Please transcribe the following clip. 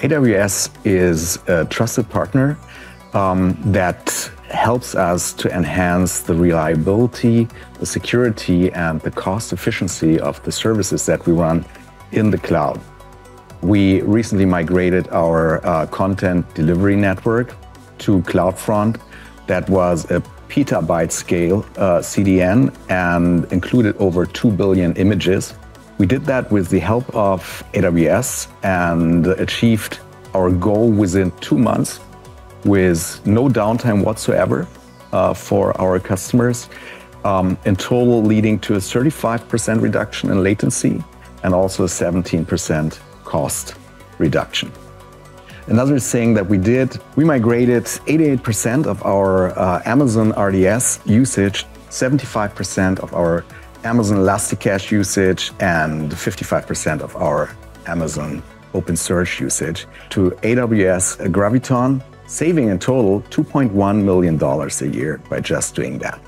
AWS is a trusted partner um, that helps us to enhance the reliability, the security, and the cost efficiency of the services that we run in the cloud. We recently migrated our uh, content delivery network to CloudFront that was a petabyte scale uh, CDN and included over 2 billion images. We did that with the help of AWS and achieved our goal within two months with no downtime whatsoever uh, for our customers, um, in total leading to a 35% reduction in latency and also a 17% cost reduction. Another thing that we did, we migrated 88% of our uh, Amazon RDS usage, 75% of our Amazon ElastiCache usage, and 55% of our Amazon open OpenSearch usage to AWS Graviton saving in total $2.1 million a year by just doing that.